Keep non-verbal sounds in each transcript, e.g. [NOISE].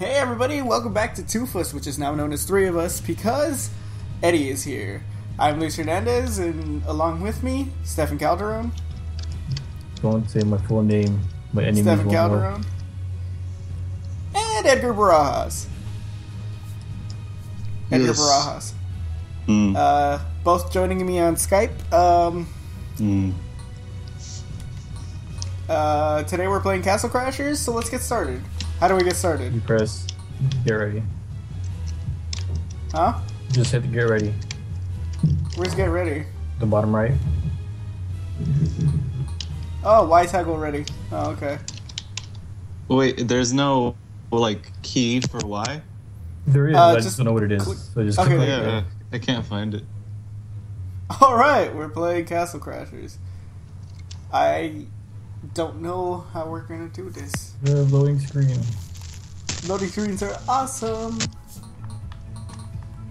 Hey everybody, welcome back to Two of Us, which is now known as Three of Us, because Eddie is here. I'm Luis Hernandez, and along with me, Stefan Calderon. Don't say my full name, my enemies Stefan won't. Calderon. And Edgar Barajas. Edgar Yes. Barajas. Mm. Uh, both joining me on Skype. Um, Mm. uh, today we're playing Castle Crashers, so let's get started. How do we get started? You press get ready. Huh? Just hit the get ready. Where's get ready? The bottom right. Oh, Y toggle ready. Oh, okay. Wait, there's no like key for Y. There is, Uh, but I just just don't know what it is. click- So just Okay, click yeah, it. I can't find it. All right, we're playing Castle Crashers. I don't know how we're gonna do this. The loading screen. Loading screens are awesome.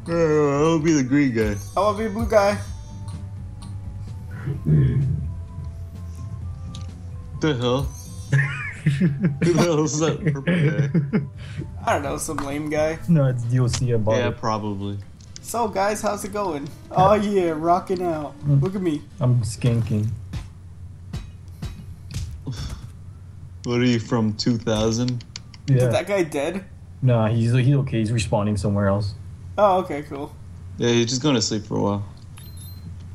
Uh, I'll be the green guy. I want to be a blue guy. The hell? [LAUGHS] Who the hell is that purple guy? [LAUGHS] I don't know, some lame guy. no, it's DLC I bought. Yeah, probably. So, guys, how's it going? Oh yeah, rocking out. Look at me. I'm skanking. What are you from 2000? Yeah. Is that guy dead? Nah, he's he's okay. He's respawning somewhere else. Oh, okay, cool. Yeah, you're just going to sleep for a while.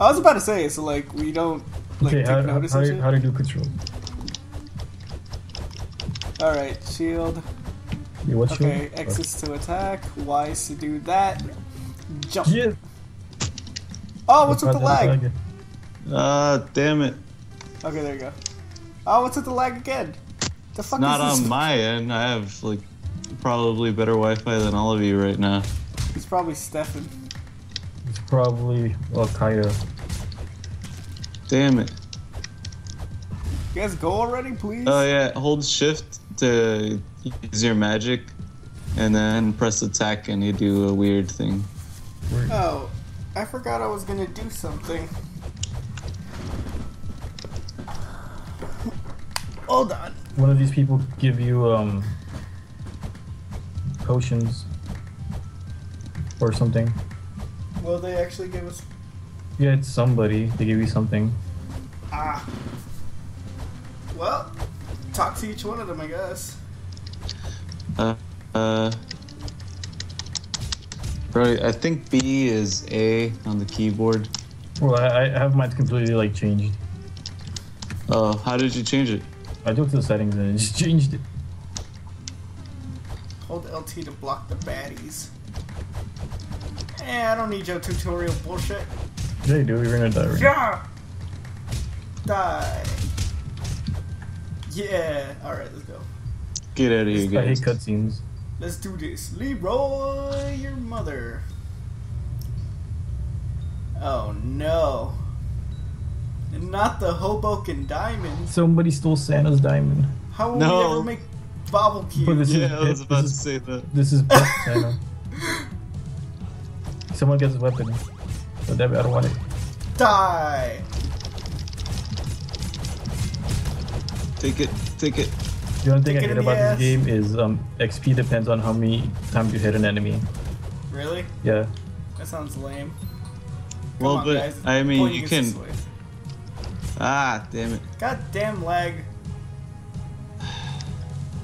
I was about to say, so like we don't like okay, take how, how, notice how, and do- shit. how to do control? All right, shield. Yeah, what's your- Okay, X is to attack. Y is to do that. Jump. Yeah. Oh, what's with the lag? Ah, damn it. Okay, there you go. Oh, what's with the lag again? The fuck Not is this? on my end. I have like probably better Wi-Fi than all of you right now. It's probably Stefan. It's probably Al Qaeda. Damn it. You guys go already, please? Oh yeah, hold shift to use your magic, and then press attack, and you do a weird thing. Where- Oh, I forgot I was gonna do something. Hold on. One of these people give you um potions or something. Will they actually give us? Yeah, it's somebody. They give you something. Ah. Well, talk to each one of them, I guess. Uh, uh, right. I think B is A on the keyboard. Well, I, I have mine completely like changed. Oh, how did you change it? I took to the settings and it just changed it. Hold LT to block the baddies. Eh, I don't need your tutorial bullshit. Yeah, you do. You're gonna die right. Yeah. Die. Yeah. All right, let's go. Get out of here, I hate guys. cutscenes. Let's do this. Leroy, your mother. Oh no. Not the Hoboken diamond. Somebody stole Santa's diamond. How will No. we ever make bobble But cubes? this Yeah, is I was this about to is, say that. this is Pet [LAUGHS] Santa. Someone gets a weapon. Oh, damn it, I don't want it. Die. Take it, take it. The only thing I Kick hate about ass. this game is um, XP depends on how many times you hit an enemy. Really? Yeah. That sounds lame. Come Well, on, but guys. I mean, you is can. This way. Ah, damn it. God damn lag.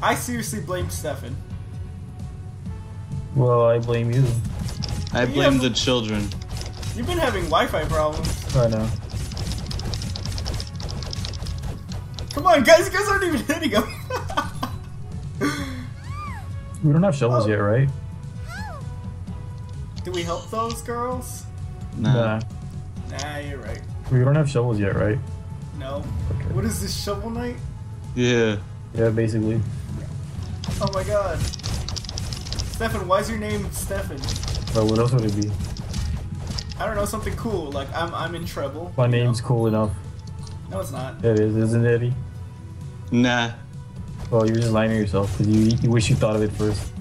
I seriously blame Stefan. Well, I blame you. I Yeah, blame but- the children. You've been having Wi-Fi problems. I know. Come on, guys. You guys aren't even hitting him. [LAUGHS] We don't have shovels Oh. yet, right? Do we help those girls? Nah. Nah. Nah, you're right. We don't have shovels yet, right? No. Okay. What is this shovel knight? Yeah. Yeah, basically. Oh my god. Stefan, why is your name Stefan? But what else would it be? I don't know, something cool. Like I'm I'm in trouble. My you know? name's cool enough. No, it's not. It is, isn't it, Eddie? Nah. Well, you're just lying to yourself because you, you wish you thought of it first.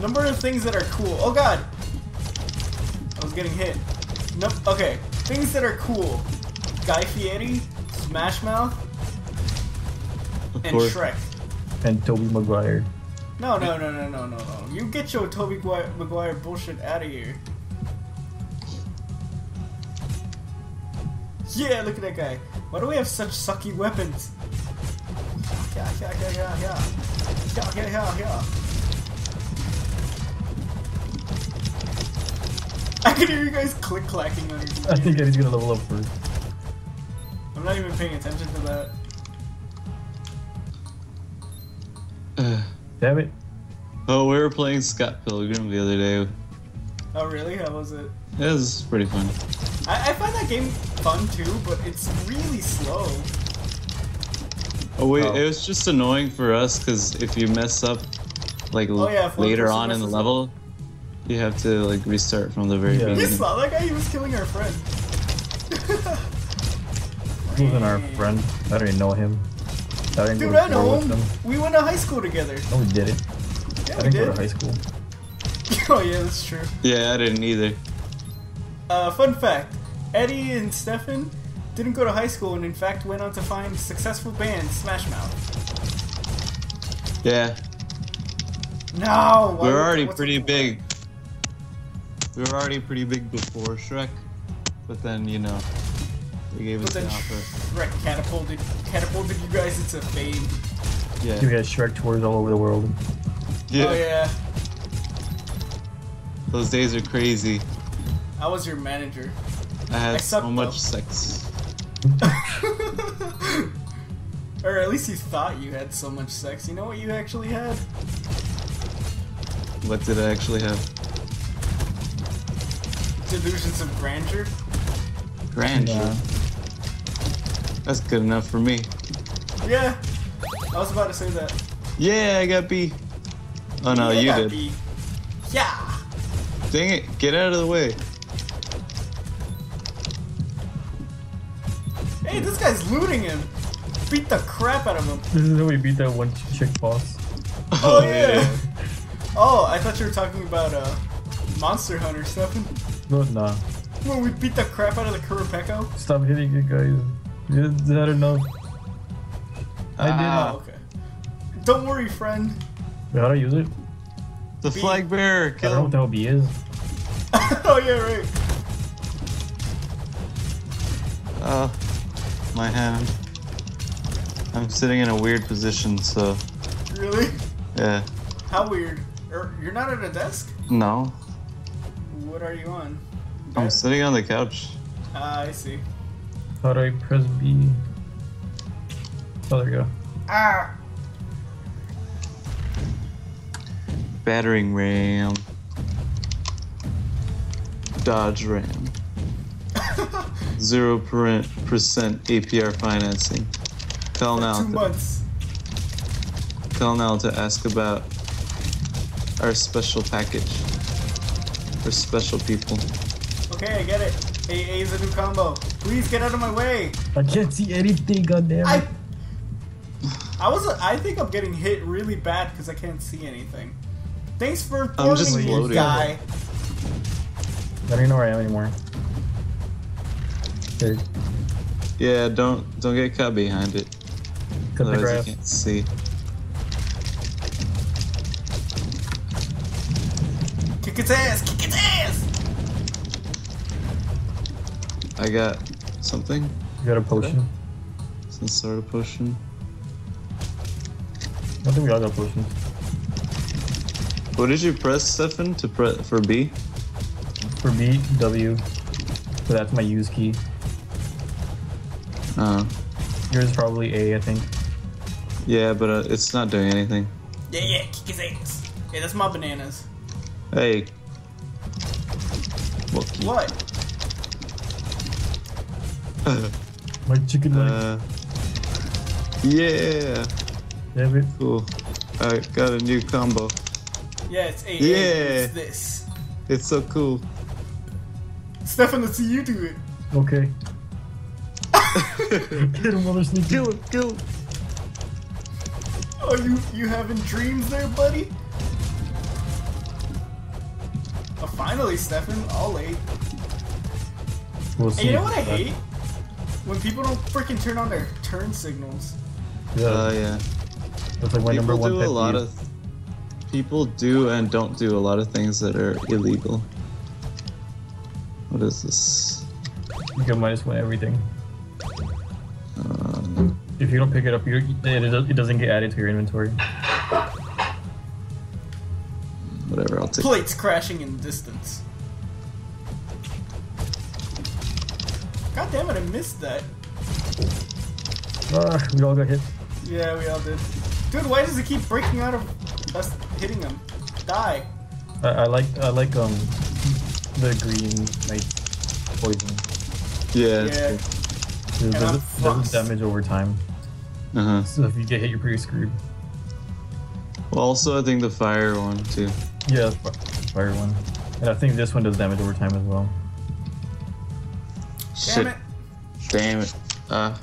Number of things that are cool. Oh god. I was getting hit. Nope. Okay. Things that are cool. Guy Fieri, Smash Mouth, Of and course. Shrek. And Tobey Maguire. No, no, no, no, no, no, no. You get your Tobey Maguire, Maguire bullshit out of here. Yeah, look at that guy. Why do we have such sucky weapons? Yeah, yeah, yeah, yeah, yeah. Yeah, yeah, yeah, yeah. I can hear you guys click clacking on your I think Eddie's gonna level up first. I'm not even paying attention to that. Uh, Damn it. oh, we were playing Scott Pilgrim the other day. Oh, really? How was it? It was pretty fun. I, I find that game fun too, but it's really slow. Oh wait, Oh. it was just annoying for us because if you mess up, like Oh, yeah, later on in the messes up. level, you have to like restart from the very Yeah. You beginning. saw that guy? He was killing our friend. [LAUGHS] He wasn't our friend. I don't even know him. I didn't Dude, go to I know him. him. We went to high school together. No, we didn't. Yeah, I we didn't go did. to high school. [LAUGHS] oh, yeah, that's true. Yeah, I didn't either. Uh, fun fact Eddie and Stefan didn't go to high school and, in fact, went on to find successful band Smash Mouth. Yeah, No! why we were would- already what's pretty big. We were already pretty big before Shrek, but then you know, they gave But us then the offer. Shrek catapulted, catapulted you guys into fame. Yeah, You got Shrek tours all over the world. yeah. Oh, yeah. Those days are crazy. I was your manager. I I had suck, so much though. sex. [LAUGHS] or at least you thought you had so much sex. You know what you actually had? What did I actually have? Delusions of grandeur. Grandeur. Yeah. That's good enough for me. Yeah. I was about to say that. Yeah, I got B. Oh no, Yeah, you did. be- Yeah. Dang it! Get out of the way. Hey, this guy's looting him. Beat the crap out of him. This is how we beat that one chick boss. [LAUGHS] Oh, yeah. Oh, I thought you were talking about uh, Monster Hunter stuff. No, nah. When we beat the crap out of the Kurapeko. Stop hitting it, guys. Is that enough? I did Ah. Oh, okay. Don't worry, friend. Wait, how do I use it? The B. flag bearer, I don't know what him. the hell B is. [LAUGHS] oh yeah, right. Oh, my hand. I'm sitting in a weird position, so Really? yeah. How weird. Er, you're not at a desk. No, What are you on? I'm sitting on the couch. Ah, I see. How do I press B? Oh, there we go. Ah. Battering ram. Dodge ram. [LAUGHS] Zero percent APR financing. Call For now. two To, months. call now to ask about our special package for special people. Okay, I get it. AA is a new combo. Please get out of my way. I can't see anything, goddamn. I. I was. I think I'm getting hit really bad because I can't see anything. Thanks for I'm just warning me, floating. guy. I don't even know where I am anymore. There, Yeah, don't don't get caught behind it. cut Otherwise you can't see. Kick its ass. Kick its ass. I got something. You got a potion. Some sort of potion. I think we all got potions. What did you press, Stefan, to press for B? For B, W. So that's my use key. Uh, Yours is probably A, I think. yeah, but uh, it's not doing anything. Yeah, yeah. Kick his ass. Hey, that's my bananas. Hey. Wookie. What? My chicken leg. uh, yeah. Damn it. Cool. I got a new combo. Yeah, it's AA. Yeah. It's this. It's so cool. Stefan, let's see you do it. Okay. [LAUGHS] Get him, mother sneaky. Kill him, kill him. Oh, you you having dreams there, buddy? Oh, finally, Stefan. All late. We'll see. Hey, you know what I if that- hate? When people don't freaking turn on their turn signals. Yeah, Oh yeah. that's like my number People one do a lot of people do and don't do a lot of things that are illegal. What is this? You get minus one everything. Um, If you don't pick it up, it, it doesn't get added to your inventory. whatever, I'll take. Plates crashing in the distance. God damn it, I missed that. Ah, we all got hit. Yeah, we all did. Dude, why does it keep breaking out of us hitting him? Die. I, I like I like um the green like poison. Yeah. Yeah. It And I'm does, fucked. does damage over time. Uh huh. So if you get hit, you're pretty screwed. Well, also I think the fire one too. Yeah, fi- fire one. And I think this one does damage over time as well. Damn Shit. it. Damn it. Uh.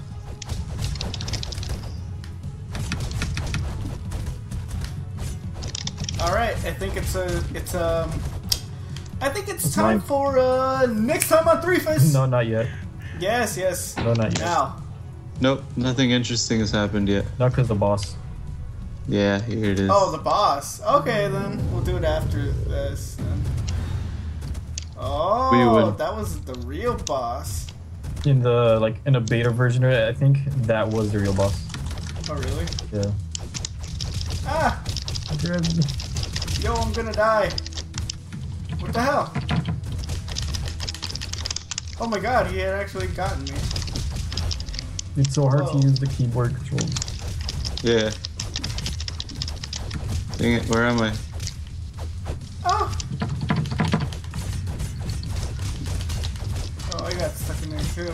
Alright, I think it's a it's um I think it's It's time mine. for uh next time on Three of Us. No, not yet. Yes, yes. No, not yet. Now. Nope. Nothing interesting has happened yet. Not because the boss. Yeah. Here it is. Oh, the boss. Okay, then we'll do it after this. Then. Oh, win. that was the real boss. In the like in a beta version of it, I think that was the real boss. Oh, really? Yeah. Ah, yo, I'm gonna die. What the hell? Oh my god, he had actually gotten me. It's so hard Whoa. to use the keyboard controls. Yeah. Dang it. Where am I? Got stuck in there too.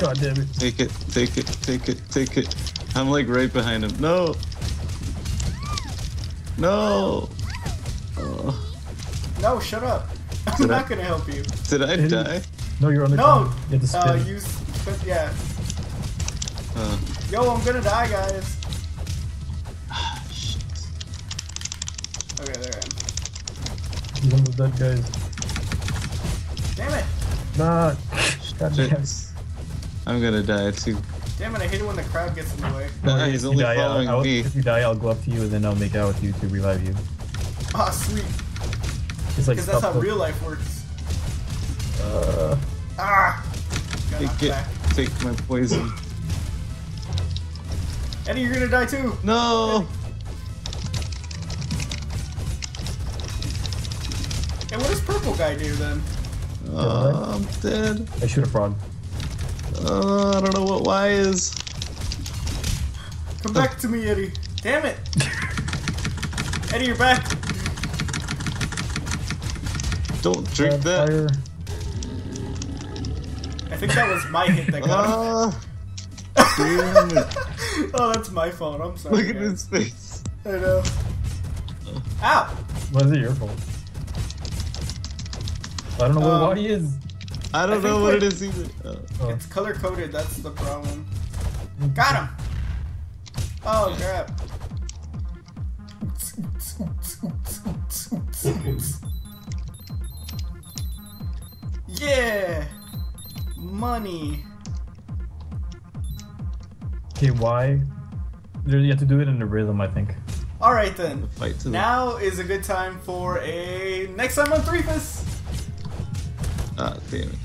God damn it. Take it. Take it. Take it. Take it. I'm like right behind him. No. No. Oh. No, shut up. [LAUGHS] I'm Did I- not gonna help you. Did I Did he- die? No, you're on the No. ground. You have to Uh, spin. Yeah. Uh, Yo, I'm gonna die, guys. Shit. [SIGHS] Okay, there I am. He's almost dead, guys. Damn it! Nah. God damn. shit. I'm gonna die too. Damn it! I hate it when the crowd gets in the way. Nah, If he's you only die, I'll- following I'll- me. If you die, I'll go up to you and then I'll make out with you to revive you. Ah, sweet. It's like Because that's how the- real life works. Uh, Ah! Take it. back. Take my poison. Eddie, you're gonna die too. No. And what does purple guy do then? Oh, I'm dead. I shoot a frog. Uh, I don't know what Y is. Come back to me, Eddie. Damn it! Eddie, you're back. Don't drink that. Fire. I think that was my hit that got him. Ah, damn it. oh, that's my fault. I'm sorry. Look at guys. his face. I know. Ow! Was it your fault? I don't know Um, what Y is. I don't I know what it is either. Oh. Oh. It's color coded. That's the problem. Got him. Oh crap. Yeah. Money. Okay, why? You have to do it in a rhythm, I think. All right then. Fight the. Now is a good time for a next time on Three of Us. Ah, damn it.